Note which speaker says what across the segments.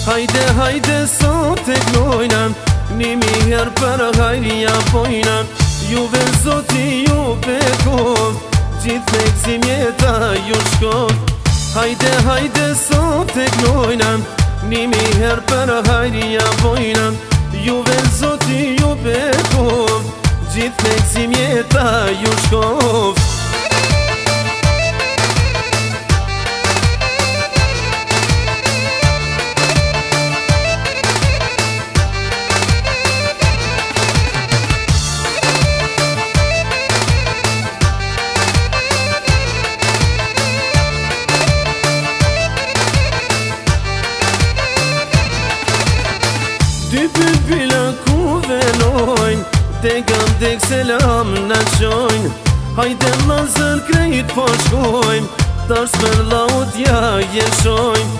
Speaker 1: Hajde, hajde, sa të glojnëm Nimi her për hajrija pojnëm Juve zoti, juve kov Gjithë me këzimjeta ju shkov Hajde, hajde, sa të glojnëm Nimi her për hajrija pojnëm Juve zoti, juve kov Gjithë me këzimjeta ju shkov Te gëm të këselam në qojnë Hajde më zër krejt po shkojnë Ta shmë laud ja jeshojnë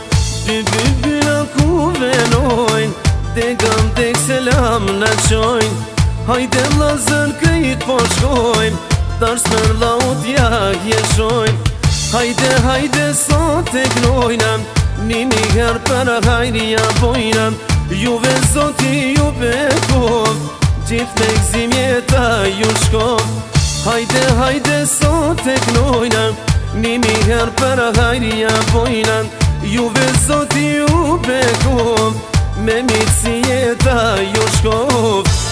Speaker 1: Bi bi bi në ku venojnë Te gëm të këselam në qojnë Hajde më zër krejt po shkojnë Ta shmë laud ja jeshojnë Hajde hajde sa të gnojnëm Nimi her për hajri a bojnëm Juve zoti ju beko gjithë me gzimje ju shko Hajde, hajde, sot e knojna Nimi her për hajrja bojna Juve zot ju bekov Me mitësi e ta ju shkov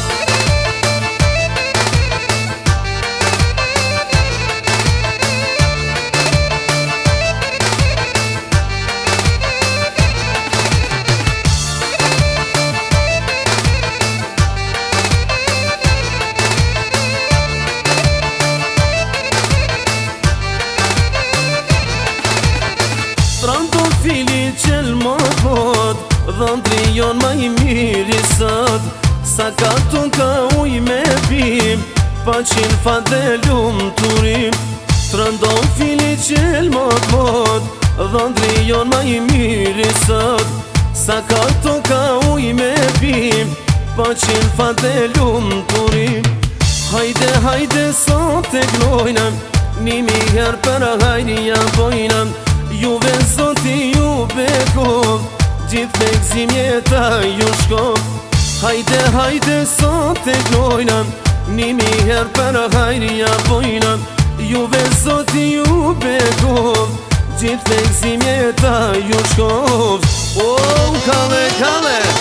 Speaker 1: fili qëll më hot Dhëndri jon më i miri Sa ka ka uj me bim Pa qin fa dhe lumë të rim Të rëndon fili qëll më hot Dhëndri jon i miri Sa ka ka uj me bim Pa qin fa dhe lumë të rim Hajde, hajde, sot e glojnëm Nimi her për hajnë jam pojnëm juve zoti ju bekov Gjithë me gzimje ta ju shkov Hajde, hajde, sot e gnojna Nimi her për hajri a bojna Juve zoti ju bekov Gjithë me gzimje ta ju shkov Oh, kale, kale, kale